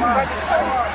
Pakistan.